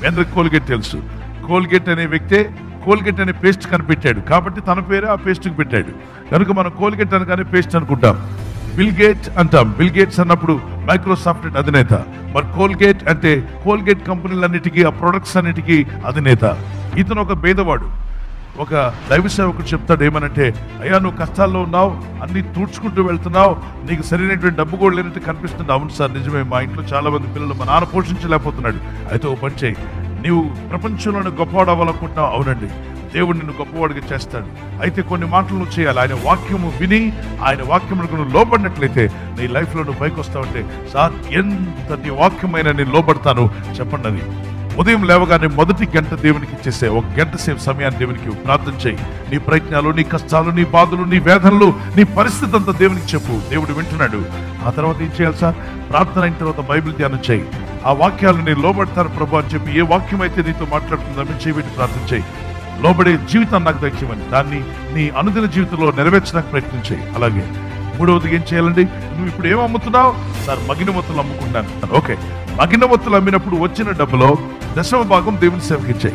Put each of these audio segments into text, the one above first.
మీ అందరికి కోల్గేట్ తెలుసు. కోల్గేట్ అనే వ్యక్తే కోల్గేట్ అనే పేస్ట్ కనిపెట్టాడు. కాబట్టి తన పేరు ఆ పేస్ట్కి పెట్టాడు. కనుక మనం కోల్గేట్ అనగానే పేస్ట్ అనుకుంటాం. బిల్ గేట్ అంటాం. బిల్ గేట్స్ అన్నప్పుడు మైక్రోసాఫ్ట్ అధినేత. మరి కోల్గేట్ అంటే కోల్గేట్ కంపెనీలన్నిటికీ ఆ ప్రొడక్ట్స్ అన్నిటికీ అధినేత. ఇతను ఒక భేదవాడు. ఒక దైవ సేవకుడు చెప్తాడు ఏమనంటే అయ్యా నువ్వు కష్టాల్లో ఉన్నావు అన్ని తూడ్చుకుంటూ వెళ్తున్నావు నీకు సరైనటువంటి డబ్బు కూడా లేనట్టు కనిపిస్తుంది. అవును సార్ నిజమే మా ఇంట్లో చాలా మంది పిల్లలు మా నాన్న పోషించలేకపోతున్నాడు. అయితే ఓ పని చేయి నీవు ప్రపంచంలోనే గొప్పవాడు అవ్వాలనుకుంటున్నావు. అవునండి దేవుడు నిన్ను గొప్పవాడిగా చేస్తాడు. అయితే కొన్ని మాటలు నువ్వు చేయాలి. ఆయన వాక్యము విని ఆయన వాక్యములకు నువ్వు లోబడినట్లయితే నీ లైఫ్లో నువ్వు పైకి వస్తావంటే సార్ ఎంత నీ వాక్యమైన నేను లోబడతాను చెప్పండి అది. ఉదయం లేవగానే మొదటి గంట దేవునికి ఇచ్చేసే ఒక గంట సేపు సమయాన్ని దేవునికి ప్రార్థన చేయి. నీ ప్రయత్నాలు నీ కష్టాలు నీ బాధలు నీ వేదనలు నీ పరిస్థితి అంతా దేవునికి చెప్పు. దేవుడు వింటున్నాడు. ఆ తర్వాత ఏం చేయాలి సార్? ప్రార్థన అయిన తర్వాత బైబిల్ ధ్యానం చేయి. ఆ వాక్యాలు నేను లోబడతాను ప్రభు అని చెప్పి ఏ వాక్యం అయితే నీతో మాట్లాడుతుందో అవి చేయబెట్టి ప్రార్థన చేయి. లోబడే జీవితం నాకు దక్ష్యమని దాన్ని నీ అనుదిన జీవితంలో నెరవేర్చడానికి ప్రయత్నం చేయి అలాగే మూడవది ఏం చేయాలండి? నువ్వు ఇప్పుడు ఏం అమ్ముతున్నావు? సార్ మగినమత్తులు అమ్ముకుంటాను. ఓకే మగినమొత్తులు అమ్మినప్పుడు వచ్చిన డబ్బులో దశమ భాగం దేవుని సేవకి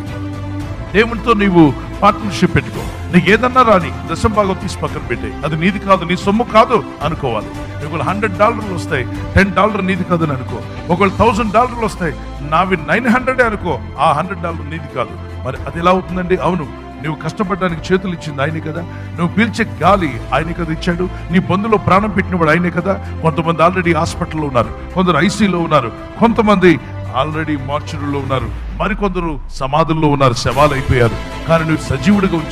దేవునితో నీవు పార్ట్నర్షిప్ పెట్టుకో. నీకు ఏదన్నా రాని దశమ భాగం తీసి పక్కన పెట్టాయి. అది నీది కాదు నీ సొమ్ము కాదు అనుకోవాలి. ఒకవేళ హండ్రెడ్ డాలర్లు వస్తాయి టెన్ డాలర్ నీది కాదు అని అనుకో. ఒకవేళ థౌసండ్ డాలర్లు వస్తాయి నావి నైన్ హండ్రెడ్ అనుకో. ఆ హండ్రెడ్ డాలర్ నీది కాదు. మరి అది ఎలా అవుతుందండి? అవును నువ్వు కష్టపడడానికి చేతులు ఇచ్చింది ఆయనే కదా. నువ్వు పీల్చే గాలి ఆయనే కదా ఇచ్చాడు. నీ బంధులో ప్రాణం పెట్టినవాడు ఆయనే కదా. కొంతమంది ఆల్రెడీ హాస్పిటల్లో ఉన్నారు. కొందరు ఐసీలో ఉన్నారు. కొంతమంది ఆల్రెడీ మార్చురులో ఉన్నారు. మరికొందరు సమాధుల్లో ఉన్నారు. శవాలు అయిపోయారు. కానీ నువ్వు సజీవుడిగా ఉంచావు